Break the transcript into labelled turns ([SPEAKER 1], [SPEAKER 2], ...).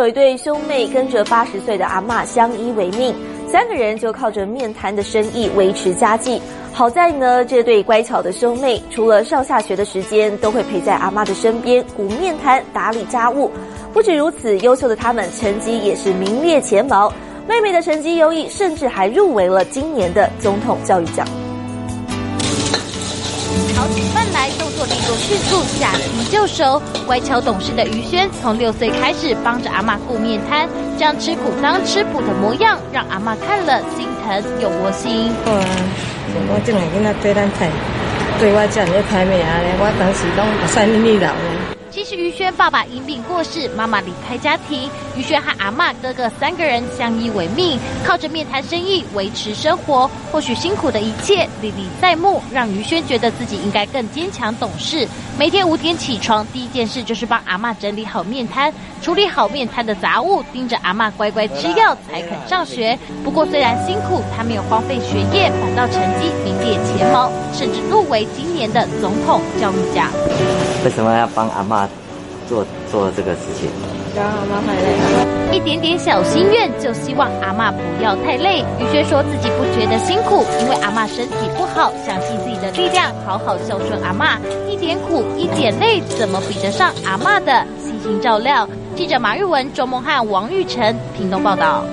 [SPEAKER 1] 有一对兄妹跟着八十岁的阿嬷相依为命，三个人就靠着面摊的生意维持家计。好在呢，这对乖巧的兄妹除了上下学的时间，都会陪在阿妈的身边鼓面摊、打理家务。不止如此，优秀的他们成绩也是名列前茅。妹妹的成绩优异，甚至还入围了今年的总统教育奖。
[SPEAKER 2] 好几饭来，动作利落迅速，驾轻就熟。乖巧懂事的于轩，从六岁开始帮着阿妈顾面摊，这样吃苦当吃补的模样，让阿妈看了心疼又窝心。
[SPEAKER 3] 我这两囡仔对咱菜，对我这样的太美啊！我当时拢三年你老
[SPEAKER 2] 其实于轩爸爸因病过世，妈妈离开家庭，于轩和阿妈哥哥三个人相依为命，靠着面摊生意维持生活。或许辛苦的一切历历在目，让于轩觉得自己应该更坚强懂事。每天五点起床，第一件事就是帮阿妈整理好面摊，处理好面摊的杂物，盯着阿妈乖乖吃药才肯上学。不过虽然辛苦，他没有荒废学业，反倒成绩名列前茅，甚至入围今年的总统教育奖。
[SPEAKER 4] 为什么要帮阿妈做做这个事情？
[SPEAKER 3] 让阿妈太累。
[SPEAKER 2] 一点点小心愿，就希望阿妈不要太累。宇轩说自己不觉得辛苦，因为阿妈身体不好，相信自己的力量，好好孝顺阿妈。一点苦，一点累，怎么比得上阿妈的悉心照料？记者马玉文、周梦汉、王玉成，屏东报道。